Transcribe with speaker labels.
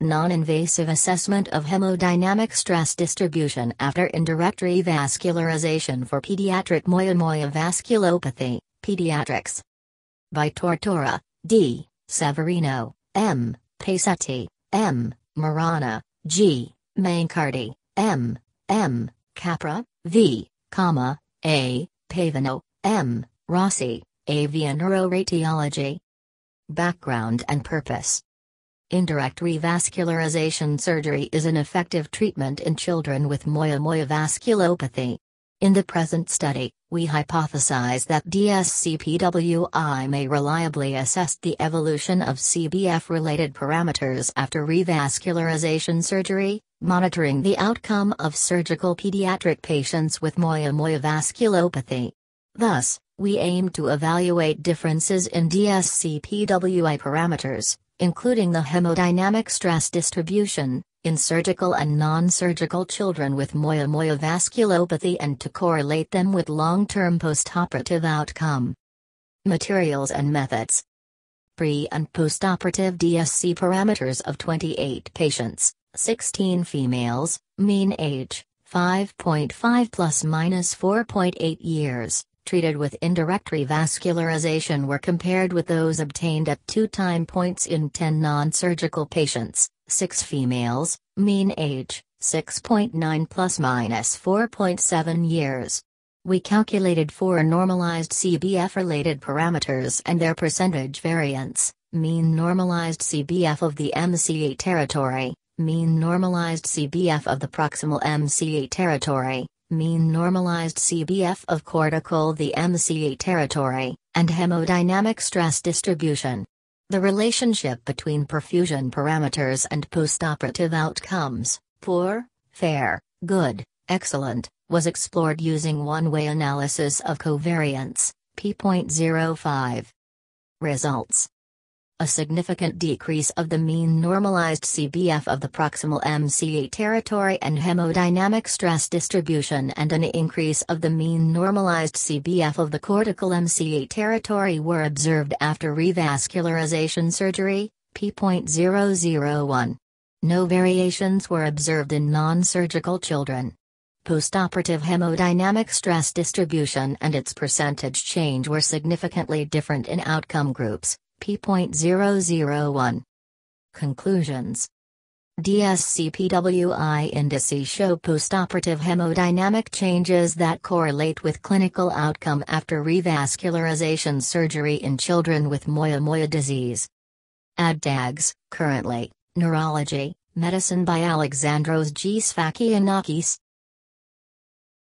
Speaker 1: Non-invasive assessment of hemodynamic stress distribution after indirect revascularization for pediatric moyamoya vasculopathy, pediatrics. By Tortora, D. Severino, M. Pacetti, M. Morana, G. Mancardi, M. M. Capra, V. Cama, A. Pavano, M. Rossi, Avian Neuroradiology. Background and purpose Indirect revascularization surgery is an effective treatment in children with moyamoya vasculopathy. In the present study, we hypothesize that DSCPWI may reliably assess the evolution of CBF related parameters after revascularization surgery, monitoring the outcome of surgical pediatric patients with moyamoya vasculopathy. Thus, we aim to evaluate differences in DSCPWI parameters, including the hemodynamic stress distribution, in surgical and non-surgical children with moyamoya vasculopathy and to correlate them with long-term postoperative outcome. Materials and methods Pre- and postoperative DSC parameters of 28 patients, 16 females, mean age, 5.5 plus minus 4.8 years treated with indirect revascularization were compared with those obtained at two time points in 10 non-surgical patients, 6 females, mean age, 6.9 plus minus 4.7 years. We calculated four normalized CBF-related parameters and their percentage variance, mean normalized CBF of the MCA territory, mean normalized CBF of the proximal MCA territory, mean normalized CBF of cortical the MCA territory, and hemodynamic stress distribution. The relationship between perfusion parameters and postoperative outcomes, poor, fair, good, excellent, was explored using one-way analysis of covariance, p.05. Results a significant decrease of the mean normalized CBF of the proximal MCA territory and hemodynamic stress distribution and an increase of the mean normalized CBF of the cortical MCA territory were observed after revascularization surgery, p.001. No variations were observed in non-surgical children. Postoperative hemodynamic stress distribution and its percentage change were significantly different in outcome groups, p.001. Conclusions DSCPWI indices show postoperative hemodynamic changes that correlate with clinical outcome after revascularization surgery in children with moyamoya disease. ADTAGs, currently, Neurology, Medicine by Alexandros G. Sfakianakis,